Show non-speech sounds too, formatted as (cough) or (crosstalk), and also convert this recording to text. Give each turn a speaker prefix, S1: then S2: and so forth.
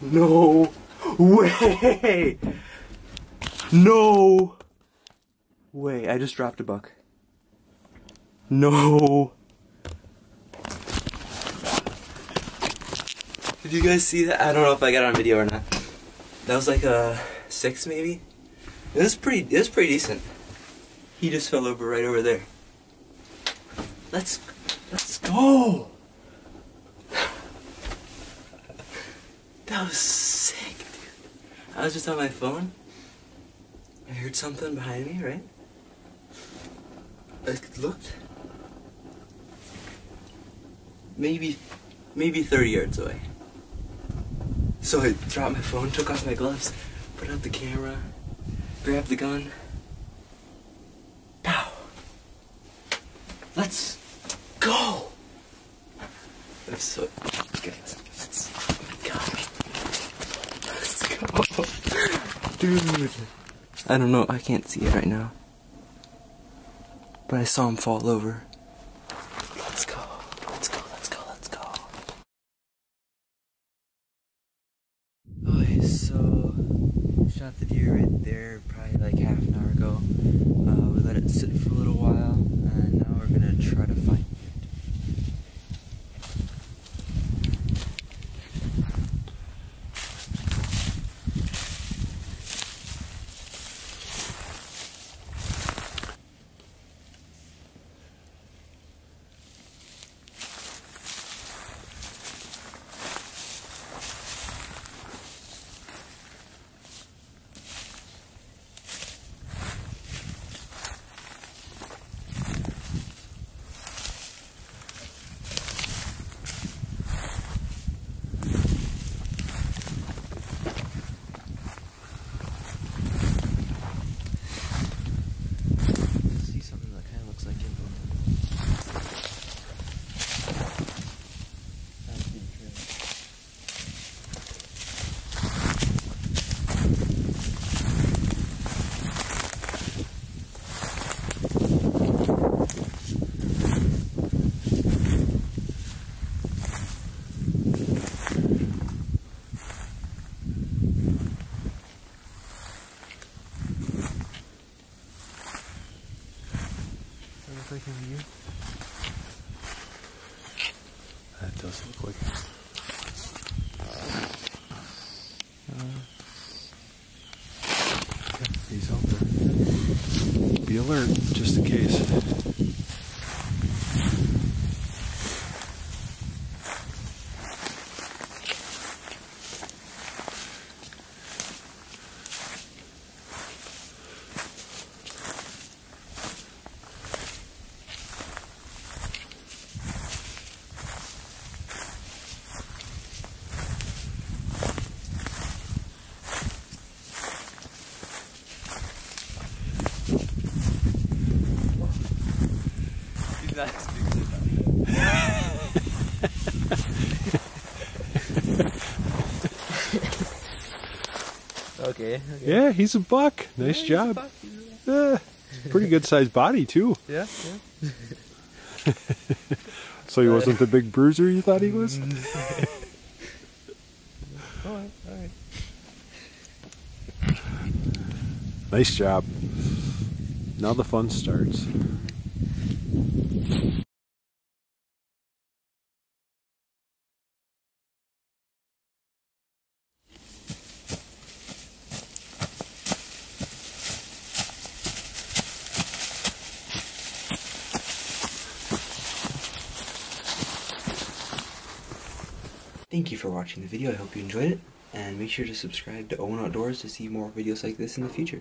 S1: No way! No way! I just dropped a buck. No. Did you guys see that? I don't know if I got on video or not. That was like a six maybe. It was pretty. It was pretty decent. He just fell over right over there. Let's let's go. That was sick, dude. I was just on my phone. I heard something behind me, right? I looked. Maybe, maybe 30 yards away. So I dropped my phone, took off my gloves, put out the camera, grabbed the gun. Pow! Let's go! I'm so, guys, let's, go. Dude. I don't know, I can't see it right now. But I saw him fall over. Let's go, let's go, let's go, let's go. Okay, so shot the deer right there probably like half an hour ago. Uh, we let it sit for a little while, and now we're gonna try to find see something that kind of looks like him. You?
S2: That does look like uh, he's out there. Be alert, just in case.
S1: He's not big as Okay. okay.
S2: Yeah, he's a buck. Nice
S1: a
S2: job.
S1: buck,
S2: Yeah, pretty good sized body too. (laughs)
S1: Yeah, yeah. (laughs)
S2: So he wasn't the big bruiser you thought he was. Mm. (laughs)
S1: Alright, alright.
S2: Nice job. Now the fun starts.
S1: Thank you for watching the video. I hope you enjoyed it. And make sure to subscribe to Owen Outdoors to see more videos like this in the future.